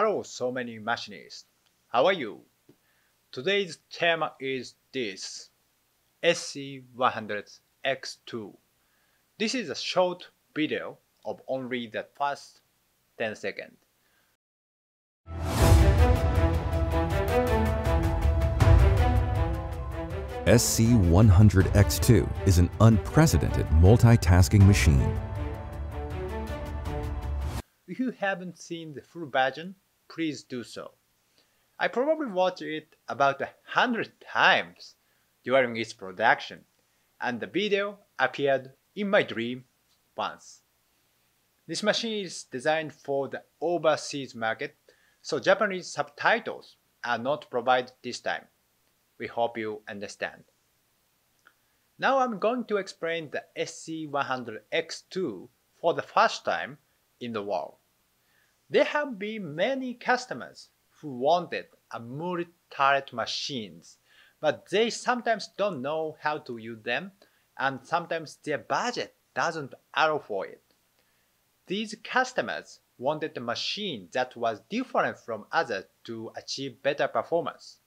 Hello, so many machinists. How are you? Today's theme is this SC100X2. This is a short video of only the first 10 seconds. SC100X2 is an unprecedented multitasking machine. If you haven't seen the full version, please do so. I probably watched it about a hundred times during its production, and the video appeared in my dream once. This machine is designed for the overseas market, so Japanese subtitles are not provided this time. We hope you understand. Now I'm going to explain the SC100X2 for the first time in the world. There have been many customers who wanted a multi-turret machines, but they sometimes don't know how to use them and sometimes their budget doesn't allow for it. These customers wanted a machine that was different from others to achieve better performance.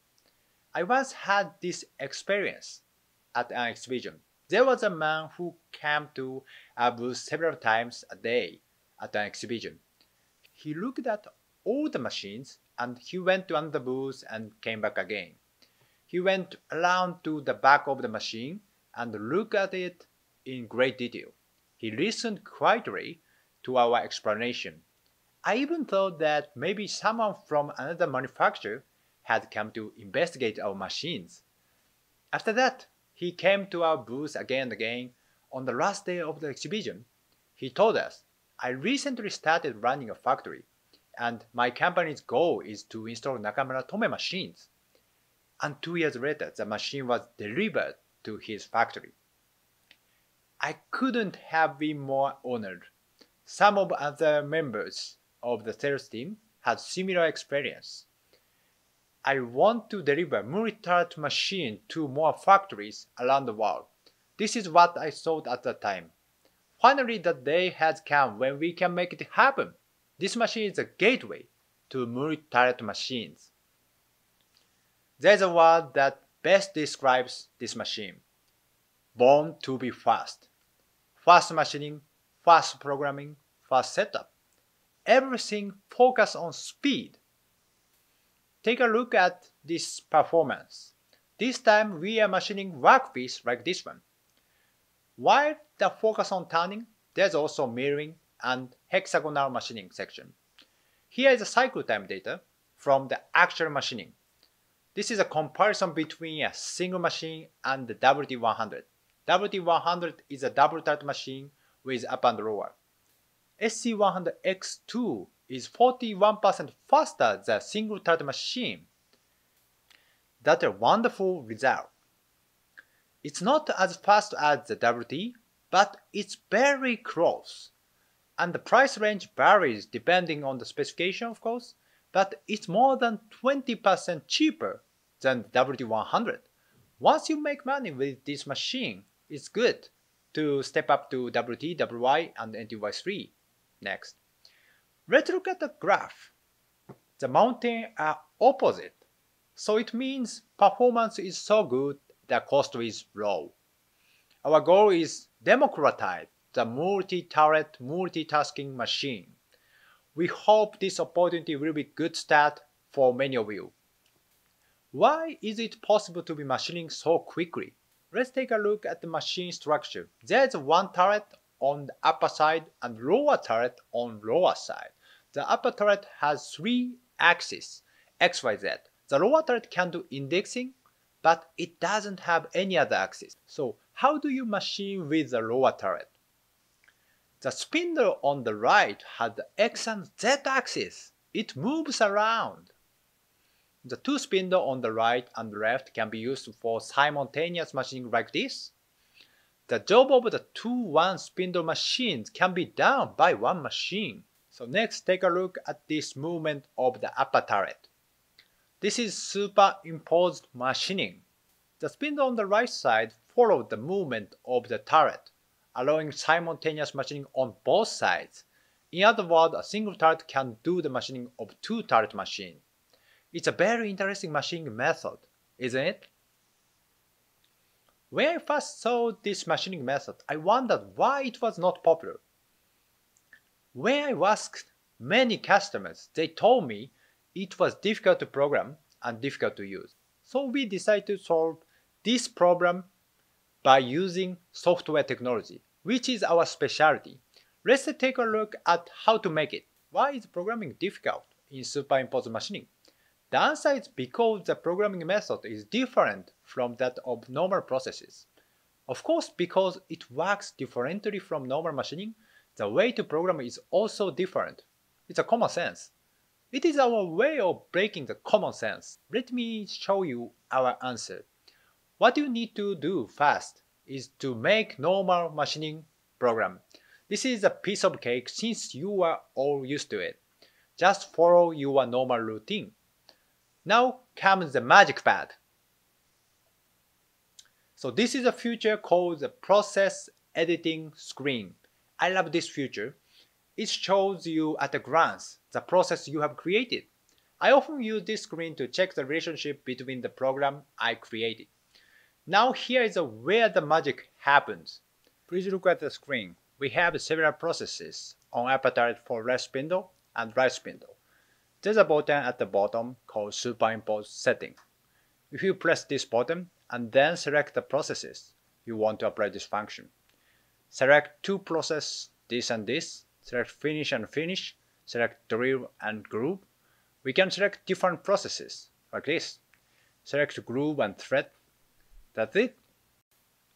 I once had this experience at an exhibition. There was a man who came to our booth several times a day at an exhibition. He looked at all the machines and he went to another booth and came back again. He went around to the back of the machine and looked at it in great detail. He listened quietly to our explanation. I even thought that maybe someone from another manufacturer had come to investigate our machines. After that, he came to our booth again and again. On the last day of the exhibition, he told us, I recently started running a factory, and my company's goal is to install Nakamura Tome machines. And two years later, the machine was delivered to his factory. I couldn't have been more honored. Some of other members of the sales team had similar experience. I want to deliver multi-turret machine to more factories around the world. This is what I thought at the time. Finally, the day has come when we can make it happen. This machine is a gateway to multi-turret machines. There's a word that best describes this machine. Born to be fast fast machining, fast programming, fast setup. Everything focus on speed. Take a look at this performance. This time we are machining workpiece like this one. While the focus on turning, there's also mirroring and hexagonal machining section. Here is a cycle time data from the actual machining. This is a comparison between a single machine and the WT-100. WT-100 is a double turret machine with up and lower. SC100X2 is 41% faster than single turret machine. That's a wonderful result. It's not as fast as the WT, but it's very close. And the price range varies depending on the specification, of course, but it's more than 20% cheaper than the WT100. Once you make money with this machine, it's good to step up to WT, WY, and NTY3 next. Let's look at the graph. The mountains are opposite, so it means performance is so good that cost is low. Our goal is democratize the multi-turret multitasking machine. We hope this opportunity will be good start for many of you. Why is it possible to be machining so quickly? Let's take a look at the machine structure. There's one turret on the upper side and lower turret on lower side. The upper turret has three axes, X, Y, Z. The lower turret can do indexing, but it doesn't have any other axis. So how do you machine with the lower turret? The spindle on the right has the X and Z axis. It moves around. The two spindles on the right and left can be used for simultaneous machining like this. The job of the two one spindle machines can be done by one machine. So next take a look at this movement of the upper turret. This is superimposed machining. The spindle on the right side follows the movement of the turret, allowing simultaneous machining on both sides. In other words, a single turret can do the machining of two turret machines. It's a very interesting machining method, isn't it? When I first saw this machining method, I wondered why it was not popular. When I asked many customers, they told me it was difficult to program and difficult to use. So we decided to solve this problem by using software technology, which is our specialty. Let's take a look at how to make it. Why is programming difficult in superimposed machining? The answer is because the programming method is different from that of normal processes. Of course, because it works differently from normal machining, the way to program is also different. It's a common sense. It is our way of breaking the common sense. Let me show you our answer. What you need to do first is to make normal machining program. This is a piece of cake since you are all used to it. Just follow your normal routine. Now comes the magic pad. So this is a feature called the process editing screen. I love this feature. It shows you at a glance the process you have created. I often use this screen to check the relationship between the program I created. Now here is where the magic happens. Please look at the screen. We have several processes on turret for left spindle and right spindle. There's a button at the bottom called Superimpose Setting. If you press this button and then select the processes you want to apply this function. Select two processes, this and this, select Finish and Finish, select Drill and Groove. We can select different processes, like this. Select Groove and Thread. That's it.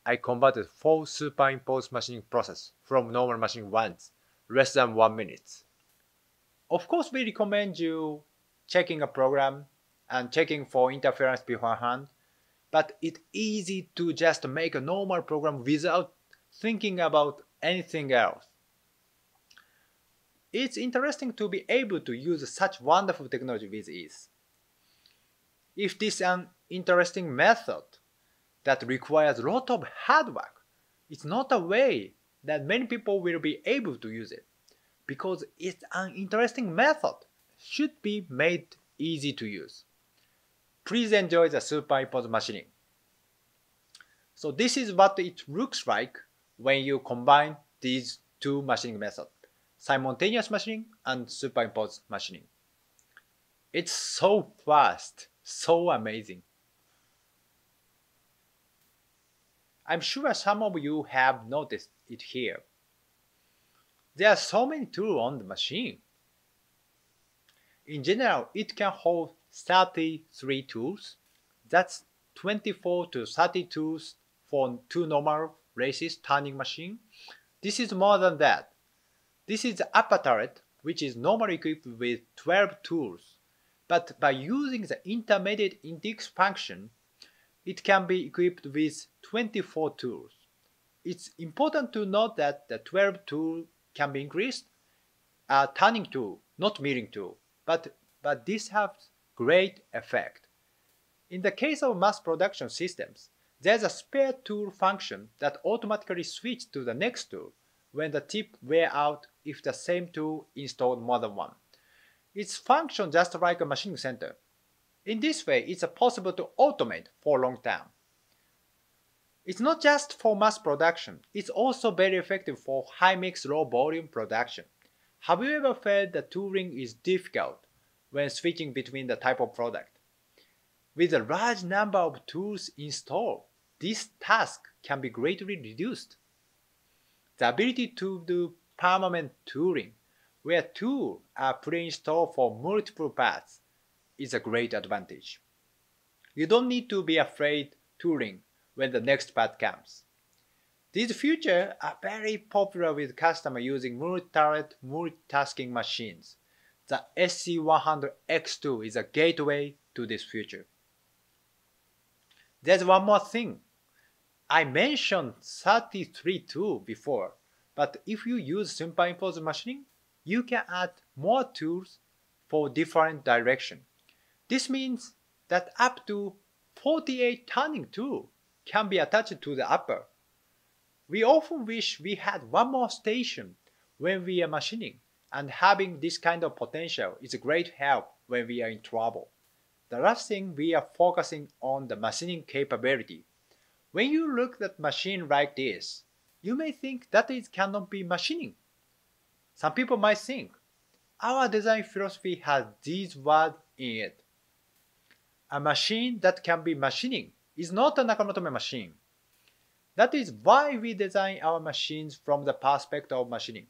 I converted four superimposed machining process from normal machining ones, less than one minute. Of course, we recommend you checking a program and checking for interference beforehand, but it's easy to just make a normal program without thinking about anything else. It's interesting to be able to use such wonderful technology with ease. If this is an interesting method that requires a lot of hard work, it's not a way that many people will be able to use it because it's an interesting method should be made easy to use. Please enjoy the superimposed machining. So this is what it looks like when you combine these two machining methods, simultaneous machining and superimposed machining. It's so fast, so amazing. I'm sure some of you have noticed it here. There are so many tools on the machine. In general, it can hold 33 tools. That's 24 to 30 tools for two normal races turning machine. This is more than that. This is the upper turret, which is normally equipped with 12 tools. But by using the intermediate index function, it can be equipped with 24 tools. It's important to note that the 12 tool can be increased. A turning tool, not milling tool, but, but this has great effect. In the case of mass production systems, there's a spare tool function that automatically switches to the next tool when the tip wear out if the same tool installed more than one. It's function just like a machining center. In this way, it's possible to automate for long term. It's not just for mass production, it's also very effective for high mix low volume production. Have you ever felt that tooling is difficult when switching between the type of product? With a large number of tools installed, this task can be greatly reduced. The ability to do permanent tooling, where tools are pre-installed for multiple parts, is a great advantage. You don't need to be afraid tooling when the next part comes. These features are very popular with customers using multi-turret multitasking machines. The SC100X2 is a gateway to this feature. There's one more thing. I mentioned 33 tools before, but if you use superimposed machining, you can add more tools for different direction. This means that up to 48 turning tools can be attached to the upper. We often wish we had one more station when we are machining, and having this kind of potential is a great help when we are in trouble. The last thing we are focusing on the machining capability. When you look at machine like this, you may think that it cannot be machining. Some people might think, our design philosophy has these words in it. A machine that can be machining is not a Nakamura Tome machine. That is why we design our machines from the perspective of machining.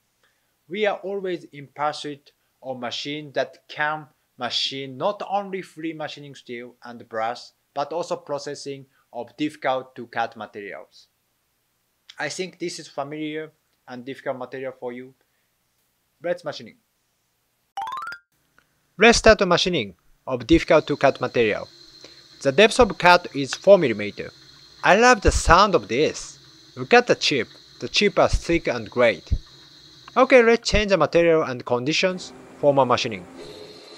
We are always in pursuit of machines that can machine not only free machining steel and brass, but also processing of difficult to cut materials. I think this is familiar and difficult material for you. Let's machining. Let's start machining of difficult to cut material. The depth of cut is 4 mm. I love the sound of this. Look at the chip. The chip are thick and great. Okay, let's change the material and conditions for my machining.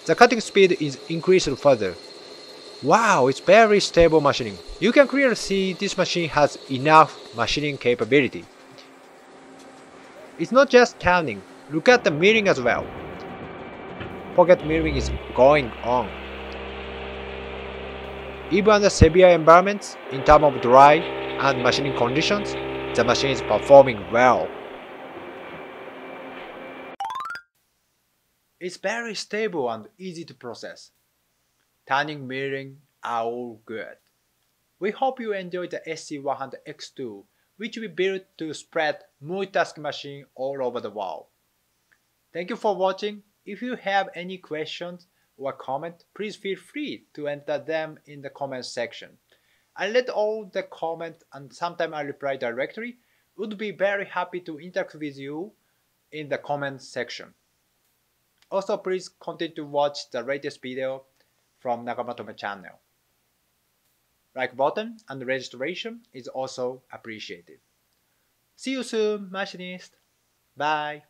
The cutting speed is increased further. Wow, it's very stable machining. You can clearly see this machine has enough machining capability. It's not just turning, look at the milling as well pocket milling is going on. Even under severe environments, in terms of dry and machining conditions, the machine is performing well. It's very stable and easy to process. Turning milling are all good. We hope you enjoy the SC100X2, which we built to spread multitask machine all over the world. Thank you for watching if you have any questions or comment, please feel free to enter them in the comment section. I read all the comments and sometimes I reply directly. Would be very happy to interact with you in the comment section. Also, please continue to watch the latest video from Nakamura Tome channel. Like button and registration is also appreciated. See you soon, machinist. Bye.